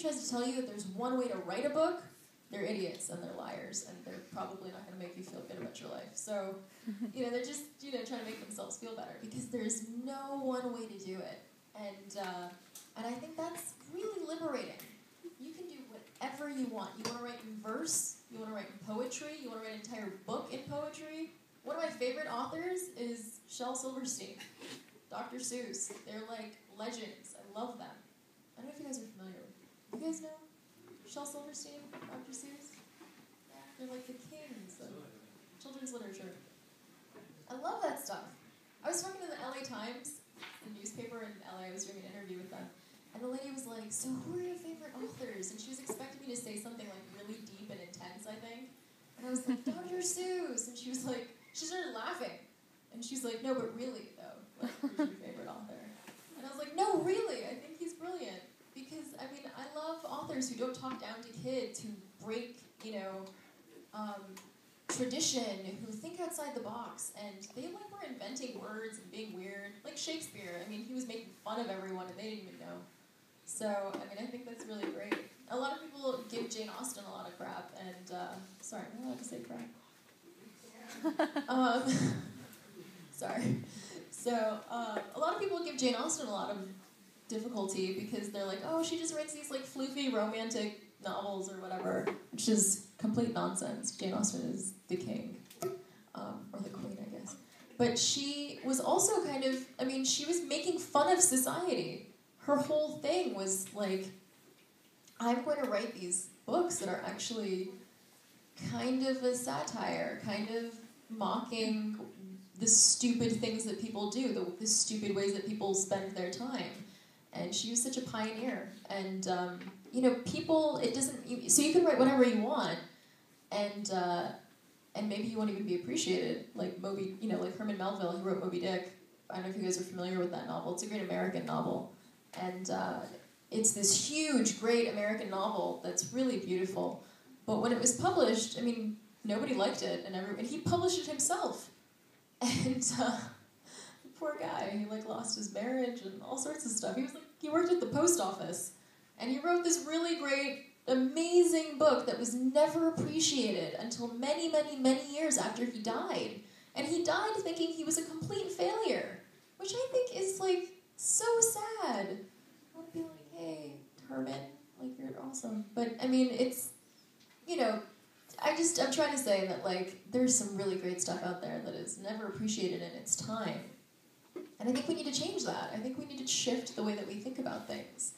tries to tell you that there's one way to write a book, they're idiots and they're liars and they're probably not going to make you feel good about your life. So, you know, they're just you know trying to make themselves feel better because there's no one way to do it, and uh, and I think that's really liberating. You can do whatever you want. You want to write in verse. You want to write in poetry. You want to write an entire book in poetry. One of my favorite authors is Shel Silverstein, Dr. Seuss. They're like legends. I love them. I don't know if you guys are familiar. You guys know Shel Silverstein, Dr. Seuss? Yeah, they're like the kings of children's literature. I love that stuff. I was talking to the LA Times, the newspaper in LA. I was doing an interview with them, and the lady was like, "So who are your favorite authors?" And she was expecting me to say something like really deep and intense, I think. And I was like, "Dr. Seuss," and she was like, she started laughing, and she's like, "No, but really though, like, who's your favorite author?" And I was like, "No, really, I think he's brilliant." Because I mean, I love authors who don't talk down to kids, who break, you know, um, tradition, who think outside the box, and they like were inventing words and being weird, like Shakespeare. I mean, he was making fun of everyone, and they didn't even know. So I mean, I think that's really great. A lot of people give Jane Austen a lot of crap, and uh, sorry, am I allowed to say crap? um, sorry. So uh, a lot of people give Jane Austen a lot of difficulty because they're like, oh, she just writes these like floofy romantic novels or whatever, which is complete nonsense. Jane Austen is the king, um, or the queen, I guess. But she was also kind of, I mean, she was making fun of society. Her whole thing was like, I'm going to write these books that are actually kind of a satire, kind of mocking the stupid things that people do, the, the stupid ways that people spend their time and she was such a pioneer. And um, you know, people, it doesn't. So you can write whatever you want, and uh, and maybe you won't even be appreciated. Like Moby, you know, like Herman Melville, who wrote Moby Dick. I don't know if you guys are familiar with that novel. It's a great American novel, and uh, it's this huge, great American novel that's really beautiful. But when it was published, I mean, nobody liked it, and every, and he published it himself, and. Uh, poor guy. He like lost his marriage and all sorts of stuff. He was like he worked at the post office, and he wrote this really great, amazing book that was never appreciated until many, many, many years after he died. And he died thinking he was a complete failure, which I think is like so sad. I to be like, hey, Herman, like you're awesome. But I mean, it's you know, I just I'm trying to say that like there's some really great stuff out there that is never appreciated in its time. And I think we need to change that. I think we need to shift the way that we think about things.